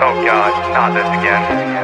Oh god, not this again.